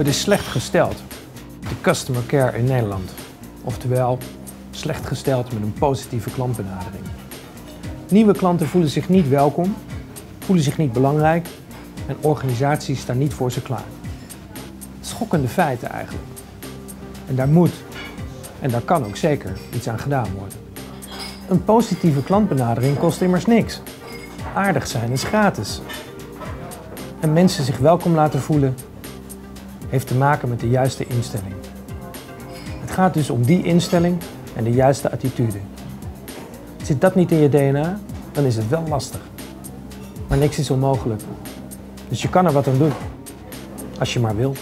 Het is slecht gesteld, de customer care in Nederland. Oftewel, slecht gesteld met een positieve klantbenadering. Nieuwe klanten voelen zich niet welkom, voelen zich niet belangrijk en organisaties staan niet voor ze klaar. Schokkende feiten eigenlijk. En daar moet, en daar kan ook zeker, iets aan gedaan worden. Een positieve klantbenadering kost immers niks. Aardig zijn is gratis. En mensen zich welkom laten voelen heeft te maken met de juiste instelling. Het gaat dus om die instelling en de juiste attitude. Zit dat niet in je DNA, dan is het wel lastig. Maar niks is onmogelijk. Dus je kan er wat aan doen. Als je maar wilt.